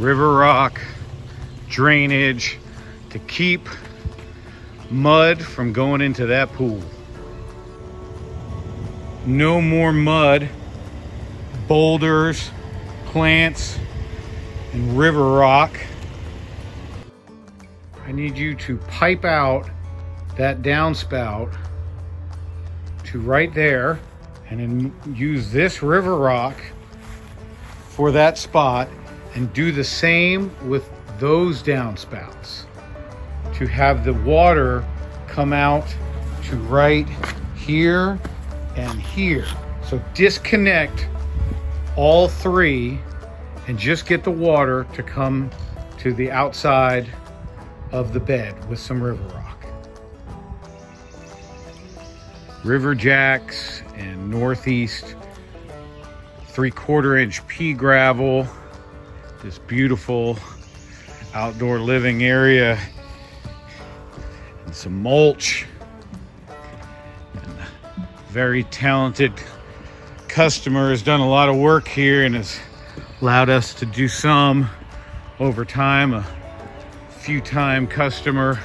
river rock, drainage to keep mud from going into that pool. No more mud, boulders, plants, and river rock. I need you to pipe out that downspout to right there and then use this river rock for that spot and do the same with those downspouts to have the water come out to right here and here. So disconnect all three and just get the water to come to the outside of the bed with some river rock. River jacks and northeast three quarter inch pea gravel, this beautiful outdoor living area, and some mulch. And very talented customer has done a lot of work here and has allowed us to do some over time. A few time customer